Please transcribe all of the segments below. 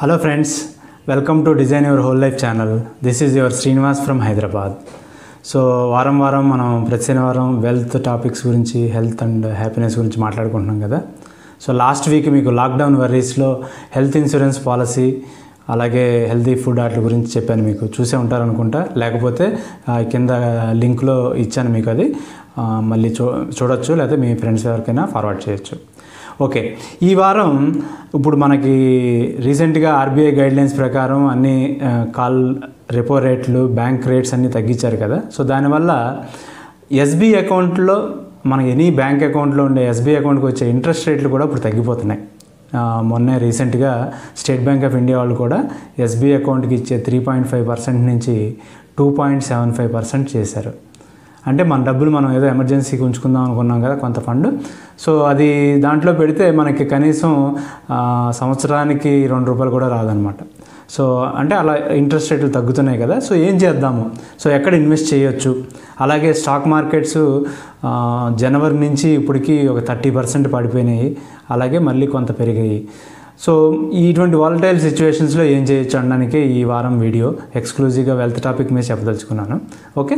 Hello friends welcome to design your whole life channel this is your Srinivas from Hyderabad so వారం వారం మనం ప్రతి శనివారం wealth topics గురించి హెల్త్ అండ్ హ్యాపీనెస్ గురించి మాట్లాడుకుంటున్నాం కదా. సో లాస్ట్ వీక్ మీకు లాక్డౌన్ వర్రీస్లో హెల్త్ ఇన్సూరెన్స్ పాలసీ అలాగే హెల్తీ ఫుడ్ వాటి గురించి చెప్పాను మీకు. చూసే ఉంటారనుకుంటా లేకపోతే కింద లింక్లో ఇచ్చాను మీకు అది. మళ్ళీ చూ చూడొచ్చు. లేకపోతే మీ ఫ్రెండ్స్ ఎవరికైనా ఫార్వర్డ్ చేయొచ్చు. ఓకే. ఈ వారం ఇప్పుడు మనకి రీసెంట్గా ఆర్బీఐ గైడ్లైన్స్ ప్రకారం అన్ని కాల్ రెపో రేట్లు బ్యాంక్ రేట్స్ అన్నీ తగ్గించారు కదా. సో దానివల్ల ఎస్బీ అకౌంట్లో మన ఎనీ బ్యాంక్ అకౌంట్లో ఉండే ఎస్బీ అకౌంట్కి వచ్చే ఇంట్రెస్ట్ రేట్లు కూడా ఇప్పుడు తగ్గిపోతున్నాయి. మొన్న మొన్నే రీసెంట్గా స్టేట్ బ్యాంక్ ఆఫ్ ఇండియా వాళ్ళు కూడా ఎస్బీ అకౌంట్కి ఇచ్చే త్రీ పాయింట్ ఫైవ్ పర్సెంట్ నుంచి two point seven five percent చేశారు. అంటే మన డబ్బులు మనం ఏదో ఎమర్జెన్సీకి ఉంచుకుందాం అనుకున్నాం కదా కొంత ఫండ్. సో అది దాంట్లో పెడితే మనకి కనీసం సంవత్సరానికి రెండు రూపాయలు కూడా రాదనమాట సో అంటే అలా ఇంట్రెస్ట్ రేట్లు తగ్గుతున్నాయి కదా సో ఏం చేద్దాము? సో ఎక్కడ ఇన్వెస్ట్ చేయొచ్చు? అలాగే స్టాక్ మార్కెట్స్ జనవరి నుంచి ఇప్పటికి ఒక థర్టీ పర్సెంట్ పడిపోయినాయి. అలాగే మళ్ళీ కొంత పెరిగాయి. సో ఇటువంటి వాలటైల్ సిచ్యువేషన్స్లో ఏం చేయొచ్చు అనడానికి ఈ వారం వీడియో ఎక్స్క్లూజివ్గా వెల్త్ టాపిక్ మీద చెప్పదలుచుకున్నాను. ఓకే?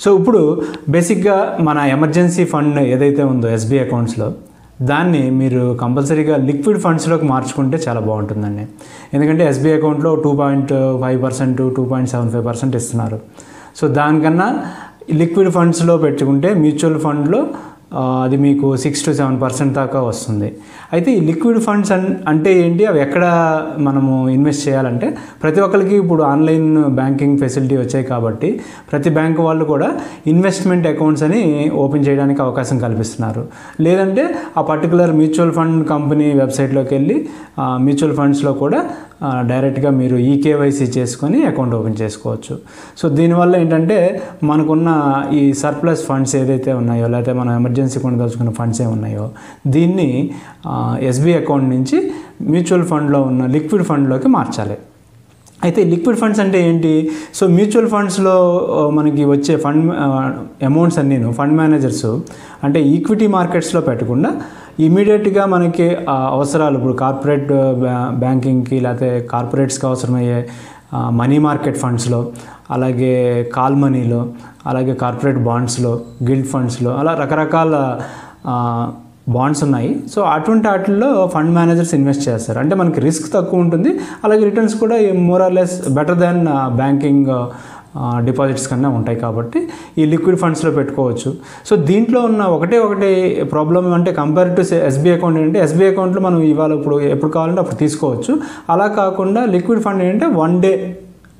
సో ఇప్పుడు బేసిక్గా మన ఎమర్జెన్సీ ఫండ్ ఏదైతే ఉందో ఎస్బీ అకౌంట్స్లో దాన్ని మీరు కంపల్సరీగా లిక్విడ్ ఫండ్స్లోకి మార్చుకుంటే చాలా బాగుంటుందండి. ఎందుకంటే ఎస్బీ అకౌంట్లో two point five percent two point seven five percent ఇస్తున్నారు. సో దానికన్నా లిక్విడ్ ఫండ్స్లో పెట్టుకుంటే మ్యూచువల్ ఫండ్లో అది మీకు సిక్స్ టు సెవెన్ పర్సెంట్ దాకా వస్తుంది. అయితే ఈ లిక్విడ్ ఫండ్స్ అన్ అంటే ఏంటి? అవి ఎక్కడ మనము ఇన్వెస్ట్ చేయాలంటే ప్రతి ఒక్కరికి ఇప్పుడు ఆన్లైన్ బ్యాంకింగ్ ఫెసిలిటీ వచ్చాయి కాబట్టి ప్రతి బ్యాంక్ వాళ్ళు కూడా ఇన్వెస్ట్మెంట్ అకౌంట్స్ అని ఓపెన్ చేయడానికి అవకాశం కల్పిస్తున్నారు. లేదంటే ఆ పర్టికులర్ మ్యూచువల్ ఫండ్ కంపెనీ వెబ్సైట్లోకి వెళ్ళి మ్యూచువల్ ఫండ్స్లో కూడా డైరెక్ట్గా మీరు ఈకేవైసీ చేసుకొని అకౌంట్ ఓపెన్ చేసుకోవచ్చు. సో దీనివల్ల ఏంటంటే మనకున్న ఈ సర్ప్లస్ ఫండ్స్ ఏదైతే ఉన్నాయో లేకపోతే మనం ఎమర్జెన్సీ కొనదలుచుకున్న ఫండ్స్ ఏ ఉన్నాయో దీన్ని ఎస్బీ అకౌంట్ నుంచి మ్యూచువల్ ఫండ్లో ఉన్న లిక్విడ్ ఫండ్లోకి మార్చాలి. అయితే లిక్విడ్ ఫండ్స్ అంటే ఏంటి? సో మ్యూచువల్ ఫండ్స్లో మనకి వచ్చే ఫండ్ అమౌంట్స్ అన్నీను ఫండ్ మేనేజర్స్ అంటే ఈక్విటీ మార్కెట్స్లో పెట్టకుండా ఇమీడియట్గా మనకి అవసరాలు ఇప్పుడు కార్పొరేట్ బ్యాంకింగ్కి లేకపోతే కార్పొరేట్స్కి అవసరమయ్యే మనీ మార్కెట్ ఫండ్స్లో అలాగే కాల్ మనీలో అలాగే కార్పొరేట్ బాండ్స్లో గిల్డ్ ఫండ్స్లో అలా రకరకాల బాండ్స్ ఉన్నాయి. సో అటువంటి వాటిల్లో ఫండ్ మేనేజర్స్ ఇన్వెస్ట్ చేస్తారు. అంటే మనకి రిస్క్ తక్కువ ఉంటుంది. అలాగే రిటర్న్స్ కూడా more or less better than banking deposits కన్నా ఉంటాయి కాబట్టి ఈ లిక్విడ్ ఫండ్స్లో పెట్టుకోవచ్చు. సో దీంట్లో ఉన్న ఒకటే ఒకటి ప్రాబ్లం అంటే కంపేర్ టు ఎస్బీ అకౌంట్ ఏంటంటే ఎస్బీ అకౌంట్లో మనం ఇవాళ ఇప్పుడు ఎప్పుడు కావాలంటే అప్పుడు తీసుకోవచ్చు. అలా కాకుండా లిక్విడ్ ఫండ్ ఏంటంటే వన్ డే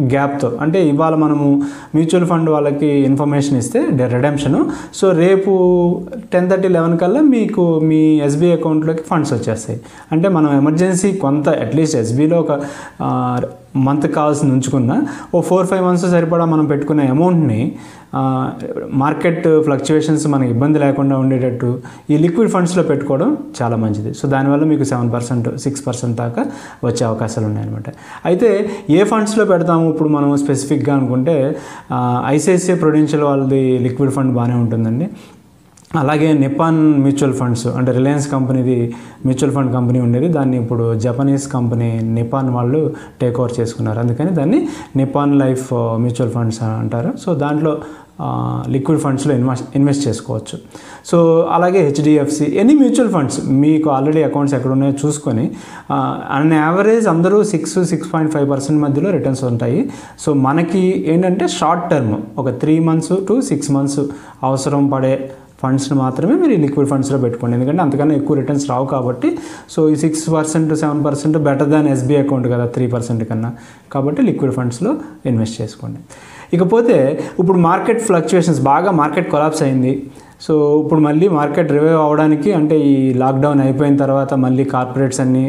గ్యాప్తో అంటే ఇవాళ మనము మ్యూచువల్ ఫండ్ వాళ్ళకి ఇన్ఫర్మేషన్ ఇస్తే రెడెంప్షన్ సో రేపు టెన్ థర్టీ లెవెన్ కల్లా మీకు మీ ఎస్బీ అకౌంట్లోకి ఫండ్స్ వచ్చేస్తాయి. అంటే మనం ఎమర్జెన్సీ కొంత అట్లీస్ట్ ఎస్బీలో ఒక మంత్ కావాల్సింది ఉంచుకున్న ఓ ఫోర్ ఫైవ్ మంత్స్ సరిపడా మనం పెట్టుకునే అమౌంట్ని మార్కెట్ ఫ్లక్చువేషన్స్ మనకి ఇబ్బంది లేకుండా ఉండేటట్టు ఈ లిక్విడ్ ఫండ్స్లో పెట్టుకోవడం చాలా మంచిది. సో దానివల్ల మీకు సెవెన్ పర్సెంట్ సిక్స్ పర్సెంట్ దాకా వచ్చే అవకాశాలు ఉన్నాయన్నమాట. అయితే ఏ ఫండ్స్లో పెడతాము? ఇప్పుడు మనం స్పెసిఫిక్గా అనుకుంటే ఐసిఐసిఐ ప్రొడెన్షియల్ వాళ్ళది లిక్విడ్ ఫండ్ బాగానే ఉంటుందండి. అలాగే నిపాన్ మ్యూచువల్ ఫండ్స్ అంటే రిలయన్స్ కంపెనీది మ్యూచువల్ ఫండ్ కంపెనీ ఉండేది. దాన్ని ఇప్పుడు జపనీస్ కంపెనీ నిపాన్ వాళ్ళు టేక్ ఓవర్ చేసుకున్నారు. అందుకని దాన్ని నిపాన్ లైఫ్ మ్యూచువల్ ఫండ్స్ అంటారు. సో దాంట్లో లిక్విడ్ ఫండ్స్లో ఇన్వెస్ట్ ఇన్వెస్ట్ చేసుకోవచ్చు. సో అలాగే హెచ్డిఎఫ్సి ఎనీ మ్యూచువల్ ఫండ్స్ మీకు ఆల్రెడీ అకౌంట్స్ ఎక్కడ ఉన్నాయో చూసుకొని అన్ యావరేజ్ అందరూ six six point five percent మధ్యలో రిటర్న్స్ ఉంటాయి. సో మనకి ఏంటంటే షార్ట్ టర్మ్ ఒక three months to six months అవసరం పడే ఫండ్స్ని మాత్రమే మీరు ఈ లిక్విడ్ ఫండ్స్లో పెట్టుకోండి. ఎందుకంటే అంతకన్నా ఎక్కువ రిటర్న్స్ రావు కాబట్టి. సో ఈ six percent seven percent better than SB account కదా త్రీ పర్సెంట్ కన్నా. కాబట్టి లిక్విడ్ ఫండ్స్లో ఇన్వెస్ట్ చేసుకోండి. ఇకపోతే ఇప్పుడు మార్కెట్ ఫ్లక్చుయేషన్స్ బాగా మార్కెట్ కొలాప్స్ అయింది. సో ఇప్పుడు మళ్ళీ మార్కెట్ రివైవ్ అవ్వడానికి అంటే ఈ లాక్డౌన్ అయిపోయిన తర్వాత మళ్ళీ కార్పొరేట్స్ అన్నీ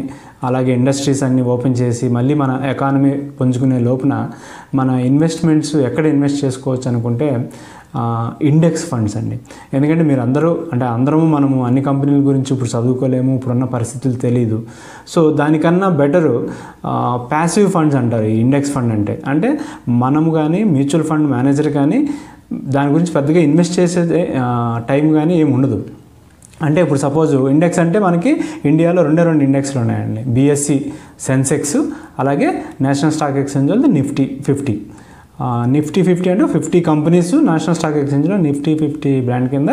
అలాగే ఇండస్ట్రీస్ అన్నీ ఓపెన్ చేసి మళ్ళీ మన ఎకానమీ పుంజుకునే లోపున మన ఇన్వెస్ట్మెంట్స్ ఎక్కడ ఇన్వెస్ట్ చేసుకోవచ్చు అనుకుంటే ఇండెక్స్ ఫండ్స్ అండి. ఎందుకంటే మీరు అందరూ అంటే అందరము మనము అన్ని కంపెనీల గురించి ఇప్పుడు చదువుకోలేము ఇప్పుడున్న పరిస్థితులు తెలియదు సో దానికన్నా బెటరు ప్యాసివ్ ఫండ్స్ అంటారు ఈ ఇండెక్స్ ఫండ్ అంటే. అంటే మనము కానీ మ్యూచువల్ ఫండ్ మేనేజర్ కానీ దాని గురించి పెద్దగా ఇన్వెస్ట్ చేసే టైం కానీ ఏమి ఉండదు. అంటే ఇప్పుడు సపోజ్ ఇండెక్స్ అంటే మనకి ఇండియాలో రెండే రెండు ఇండెక్స్లు ఉన్నాయండి. బీఎస్సీ సెన్సెక్స్ అలాగే నేషనల్ స్టాక్ ఎక్స్చేంజ్ వాళ్ళు నిఫ్టీ ఫిఫ్టీ నిఫ్టీ ఫిఫ్టీ అంటే ఫిఫ్టీ కంపెనీస్ నేషనల్ స్టాక్ ఎక్స్చేంజ్లో నిఫ్టీ ఫిఫ్టీ బ్రాండ్ కింద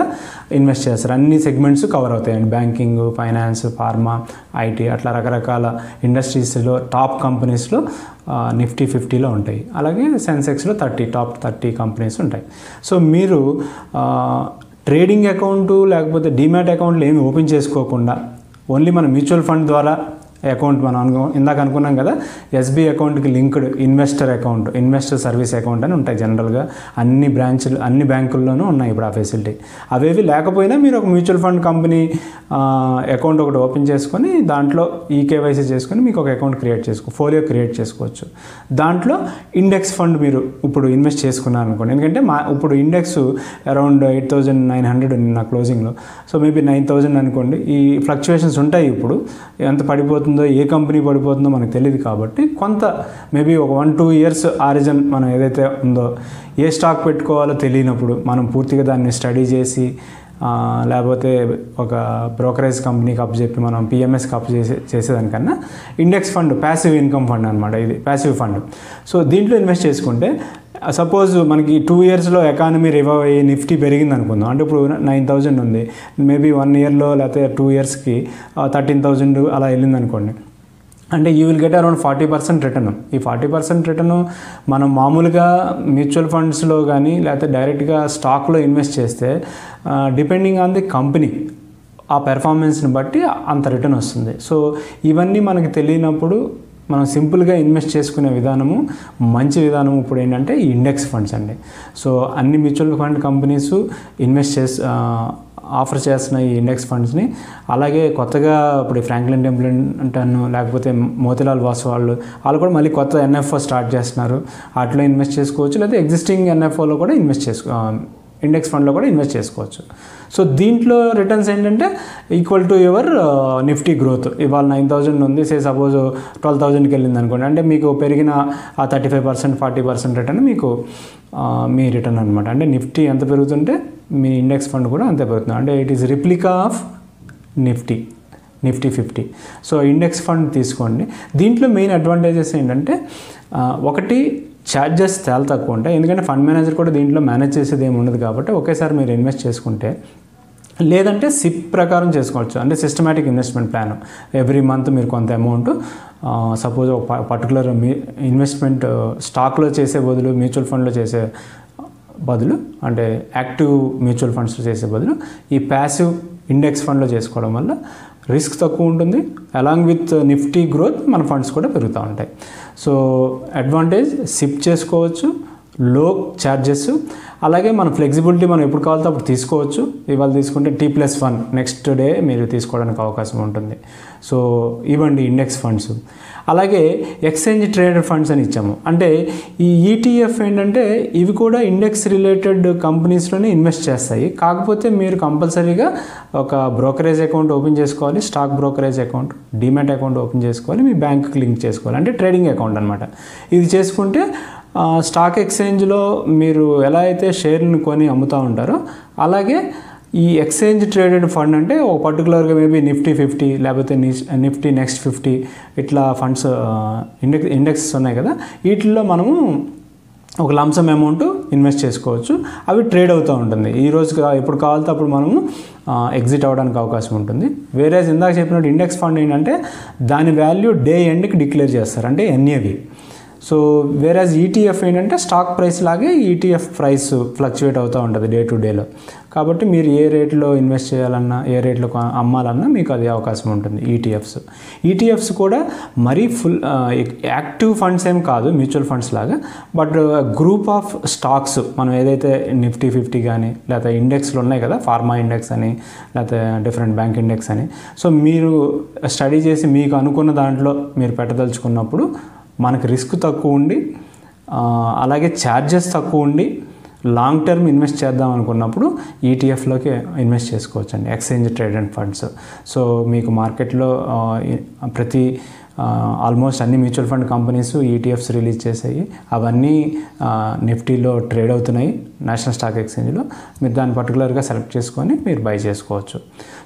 ఇన్వెస్ట్ చేస్తారు. అన్ని సెగ్మెంట్స్ కవర్ అవుతాయండి. బ్యాంకింగ్ ఫైనాన్స్ ఫార్మా ఐటీ అట్లా రకరకాల ఇండస్ట్రీస్లో టాప్ కంపెనీస్లో నిఫ్టీ ఫిఫ్టీలో ఉంటాయి. అలాగే సెన్సెక్స్లో థర్టీ టాప్ థర్టీ కంపెనీస్ ఉంటాయి. సో మీరు ట్రేడింగ్ అకౌంట్ లేకపోతే డిమాట్ అకౌంట్లు ఏమి ఓపెన్ చేసుకోకుండా ఓన్లీ మన మ్యూచువల్ ఫండ్ ద్వారా అకౌంట్ మనం అనుకో ఇందాక అనుకున్నాం కదా ఎస్బీ అకౌంట్కి linked investor account investor service account అని ఉంటాయి జనరల్గా. అన్ని బ్రాంచ్లు అన్ని బ్యాంకుల్లోనూ ఉన్నాయి ఇప్పుడు ఆ ఫెసిలిటీ. అవేవి లేకపోయినా మీరు ఒక మ్యూచువల్ ఫండ్ కంపెనీ అకౌంట్ ఒకటి ఓపెన్ చేసుకొని దాంట్లో ఈ కేవైసీ చేసుకొని మీకు ఒక అకౌంట్ క్రియేట్ చేసుకో ఫోలియో క్రియేట్ చేసుకోవచ్చు. దాంట్లో ఇండెక్స్ ఫండ్ మీరు ఇప్పుడు ఇన్వెస్ట్ చేసుకున్నారు అనుకోండి ఎందుకంటే మా ఇప్పుడు index around eight thousand nine hundred ఉంది నా క్లోజింగ్లో. సో మేబీ నైన్ థౌజండ్ అనుకోండి. ఈ ఫ్లక్చువేషన్స్ ఉంటాయి ఇప్పుడు. ఎంత పడిపోతుందో ఏ కంపెనీ పడిపోతుందో మనకు తెలియదు కాబట్టి కొంత మేబీ ఒక వన్ టూ ఇయర్స్ ఆరిజన్ మనం ఏదైతే ఉందో ఏ స్టాక్ పెట్టుకోవాలో తెలియనప్పుడు మనం పూర్తిగా దాన్ని స్టడీ చేసి లేకపోతే ఒక బ్రోకరేజ్ కంపెనీకి అప్ చెప్పి మనం పిఎంఎస్కి అప్ చేసే చేసేదానికన్నా index fund passive income fund అనమాట ఇది ప్యాసివ్ ఫండ్ సో దీంట్లో ఇన్వెస్ట్ చేసుకుంటే సపోజ్ మనకి టూ ఇయర్స్లో ఎకానమీ రివైవ్ అయ్యి నిఫ్టీ పెరిగింది అనుకుందాం. అంటే ఇప్పుడు నైన్ థౌజండ్ ఉంది. మేబీ వన్ ఇయర్లో లేకపోతే టూ ఇయర్స్కి థర్టీన్ థౌజండ్ అలా వెళ్ళింది అనుకోండి. అంటే you will get around forty percent return ఈ ఫార్టీ పర్సెంట్ రిటర్న్ మనం మామూలుగా మ్యూచువల్ ఫండ్స్లో కానీ లేకపోతే డైరెక్ట్గా స్టాక్లో ఇన్వెస్ట్ చేస్తే డిపెండింగ్ ఆన్ ది కంపెనీ ఆ పెర్ఫార్మెన్స్ని బట్టి అంత రిటర్న్ వస్తుంది. సో ఇవన్నీ మనకి తెలియనప్పుడు మనం సింపుల్గా ఇన్వెస్ట్ చేసుకునే విధానము మంచి విధానం ఇప్పుడు ఏంటంటే ఇండెక్స్ ఫండ్స్ అండి. సో అన్ని మ్యూచువల్ ఫండ్ కంపెనీస్ ఇన్వెస్ట్ చేసి ఆఫర్ చేస్తున్న ఈ ఇండెక్స్ ఫండ్స్ని అలాగే కొత్తగా ఇప్పుడు ఫ్రాంక్లిన్ టెంపుల్ అంటాను లేకపోతే మోతిలాల్ వాసు వాళ్ళు వాళ్ళు కూడా మళ్ళీ కొత్త ఎన్ఎఫ్ఓ స్టార్ట్ చేస్తున్నారు. వాటిలో ఇన్వెస్ట్ చేసుకోవచ్చు లేకపోతే ఎగ్జిస్టింగ్ ఎన్ఎఫ్ఓలో కూడా ఇన్వెస్ట్ చేసుకో ఇండెక్స్ ఫండ్లో కూడా ఇన్వెస్ట్ చేసుకోవచ్చు. సో దీంట్లో రిటర్న్స్ ఏంటంటే equal to your Nifty growth. ఇవాళ నైన్ థౌజండ్ ఉంది సే సపోజ్ ట్వెల్వ్ థౌజండ్కి వెళ్ళింది అనుకోండి. అంటే మీకు పెరిగిన ఆ thirty five percent forty percent return మీకు మీ రిటర్న్ అనమాట అంటే నిఫ్టీ ఎంత పెరుగుతుంటే మీ ఇండెక్స్ ఫండ్ కూడా అంతే పెరుగుతుంది. అంటే it is replica of Nifty Nifty fifty. So index fund తీసుకోండి. దీంట్లో మెయిన్ అడ్వాంటేజెస్ ఏంటంటే ఒకటి ఛార్జెస్ చాలా తక్కువ ఉంటాయి. ఎందుకంటే ఫండ్ మేనేజర్ కూడా దీంట్లో మేనేజ్ చేసేది ఏమి ఉండదు కాబట్టి ఒకేసారి మీరు ఇన్వెస్ట్ చేసుకుంటే లేదంటే సిప్ ప్రకారం చేసుకోవచ్చు. అంటే systematic investment plan. Every month మీరు కొంత అమౌంట్ సపోజ్ ఒక పర్టికులర్ మీ ఇన్వెస్ట్మెంట్ స్టాక్లో చేసే బదులు మ్యూచువల్ ఫండ్లో చేసే బదులు అంటే యాక్టివ్ మ్యూచువల్ ఫండ్స్లో చేసే బదులు ఈ ప్యాసివ్ ఇండెక్స్ ఫండ్లో చేసుకోవడం వల్ల రిస్క్ తక్కువ ఉంటుంది. అలాంగ్ విత్ నిఫ్టీ గ్రోత్ మన ఫండ్స్ కూడా పెరుగుతూ ఉంటాయి. సో అడ్వాంటేజ్ సిప్ చేసుకోవచ్చు. లో ఛార్జెస్ అలాగే మన ఫ్లెక్సిబిలిటీ మనం ఎప్పుడు కావాలో అప్పుడు తీసుకోవచ్చు. ఇవాళ తీసుకుంటే T plus one next day మీరు తీసుకోవడానికి అవకాశం ఉంటుంది. సో ఇవ్వండి ఇండెక్స్ ఫండ్స్ అలాగే ఎక్స్చేంజ్ ట్రేడెడ్ ఫండ్స్ అని ఇచ్చాము. అంటే ఈ ఈటీఎఫ్ ఏంటంటే ఇవి కూడా ఇండెక్స్ రిలేటెడ్ కంపెనీస్లోనే ఇన్వెస్ట్ చేస్తాయి. కాకపోతే మీరు కంపల్సరీగా ఒక బ్రోకరేజ్ అకౌంట్ ఓపెన్ చేసుకోవాలి. Stock brokerage account demat account open చేసుకోవాలి. మీ బ్యాంక్కి లింక్ చేసుకోవాలి. అంటే ట్రేడింగ్ అకౌంట్ అనమాట ఇది చేసుకుంటే స్టాక్ ఎక్స్చేంజ్లో మీరు ఎలా అయితే షేర్లను కొని అమ్ముతూ ఉంటారో అలాగే ఈ ఎక్స్చేంజ్ ట్రేడెడ్ ఫండ్ అంటే ఒక పర్టికులర్గా మేబీ నిఫ్టీ ఫిఫ్టీ లేకపోతే నిఫ్టీ నెక్స్ట్ ఫిఫ్టీ ఇట్లా ఫండ్స్ ఇండెక్స్ ఇండెక్స్ ఉన్నాయి కదా వీటిల్లో మనము ఒక లంసమ్ అమౌంట్ ఇన్వెస్ట్ చేసుకోవచ్చు. అవి ట్రేడ్ అవుతూ ఉంటుంది. ఈ రోజు ఎప్పుడు కావాలితే అప్పుడు మనము ఎగ్జిట్ అవ్వడానికి అవకాశం ఉంటుంది. వేరే ఇందాక చెప్పినట్టు ఇండెక్స్ ఫండ్ ఏంటంటే దాని వాల్యూ డే ఎండ్కి డిక్లేర్ చేస్తారు. అంటే ఎన్ఏవి సో వేరేజ్ ఈటీఎఫ్ ఏంటంటే స్టాక్ ప్రైస్ లాగే ఈటీఎఫ్ ప్రైస్ ఫ్లక్చువేట్ అవుతూ ఉంటుంది డే టు డేలో కాబట్టి మీరు ఏ రేట్లో ఇన్వెస్ట్ చేయాలన్నా ఏ రేట్లో అమ్మాలన్నా మీకు అది అవకాశం ఉంటుంది ఈటీఎఫ్స్ ఈటీఎఫ్స్ కూడా మరీ ఫుల్ యాక్టివ్ ఫండ్స్ ఏం కాదు మ్యూచువల్ ఫండ్స్ లాగా. బట్ గ్రూప్ ఆఫ్ స్టాక్స్ మనం ఏదైతే నిఫ్టీ ఫిఫ్టీ కానీ లేకపోతే ఇండెక్స్లు ఉన్నాయి కదా ఫార్మా ఇండెక్స్ అని లేకపోతే డిఫరెంట్ బ్యాంక్ ఇండెక్స్ అని. సో మీరు స్టడీ చేసి మీకు అనుకున్న దాంట్లో మీరు పెట్టదలుచుకున్నప్పుడు మనకు రిస్క్ తక్కువ ఉండి అలాగే ఛార్జెస్ తక్కువ ఉండి లాంగ్ టర్మ్ ఇన్వెస్ట్ చేద్దాం అనుకున్నప్పుడు ఈటీఎఫ్లోకి ఇన్వెస్ట్ చేసుకోవచ్చండి. Exchange traded funds. సో మీకు మార్కెట్లో ప్రతి ఆల్మోస్ట్ అన్ని mutual fund companies ETFs release చేసాయి అవన్నీ నిఫ్టీలో ట్రేడ్ అవుతున్నాయి నేషనల్ స్టాక్ ఎక్స్చేంజ్లో. మీరు దాన్ని పర్టికులర్గా సెలెక్ట్ చేసుకొని మీరు బై చేసుకోవచ్చు.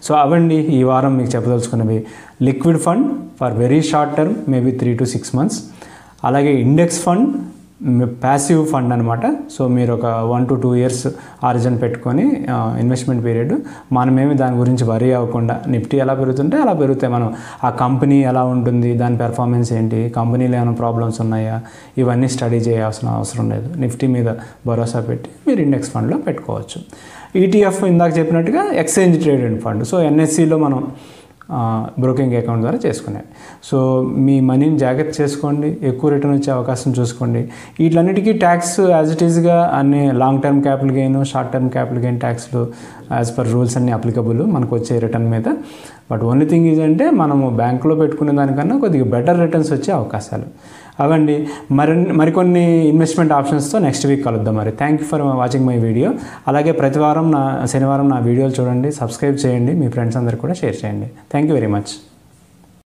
సో అవండి ఈ వారం మీకు చెప్పదలుచుకున్నవి. Liquid fund for very short term maybe three to six months. అలాగే ఇండెక్స్ ఫండ్ ప్యాసివ్ ఫండ్ అనమాట సో మీరు ఒక one to two years horizon పెట్టుకొని ఇన్వెస్ట్మెంట్ పీరియడ్ మనమేమి దాని గురించి వరీ అవ్వకుండా నిఫ్టీ ఎలా పెరుగుతుంటే అలా పెరుగుతాయి మనం. ఆ కంపెనీ ఎలా ఉంటుంది దాని పెర్ఫార్మెన్స్ ఏంటి కంపెనీలో ఏమైనా ప్రాబ్లమ్స్ ఉన్నాయా ఇవన్నీ స్టడీ చేయాల్సిన అవసరం లేదు. నిఫ్టీ మీద భరోసా పెట్టి మీరు ఇండెక్స్ ఫండ్లో పెట్టుకోవచ్చు. ఈటీఎఫ్ ఇందాక చెప్పినట్టుగా ఎక్స్చేంజ్ ట్రేడెడ్ ఫండ్ సో ఎన్ఎస్సిలో మనం బ్రోకింగ్ అకౌంట్ ద్వారా చేసుకునేవి సో మీ మనీని జాగ్రత్త చేసుకోండి ఎక్కువ రిటర్న్ వచ్చే అవకాశం చూసుకోండి. వీటన్నిటికీ ట్యాక్స్ యాజ్ ఇట్ ఈస్గా అన్ని long term capital gain short term capital gain ట్యాక్స్లు యాజ్ పర్ రూల్స్ అన్ని అప్లికబుల్ మనకు వచ్చే రిటర్న్ మీద. బట్ ఓన్లీ థింగ్ ఈజ్ అంటే మనము బ్యాంకులో పెట్టుకునే దానికన్నా కొద్దిగా బెటర్ రిటర్న్స్ వచ్చే అవకాశాలు. అవండి. మరి మరికొన్ని ఇన్వెస్ట్మెంట్ ఆప్షన్స్తో నెక్స్ట్ వీక్ కలుద్దాం మరి. Thank you for watching my video. అలాగే ప్రతి వారం నా శనివారం నా వీడియోలు చూడండి సబ్స్క్రైబ్ చేయండి మీ ఫ్రెండ్స్ అందరు కూడా షేర్ చేయండి. Thank you very much.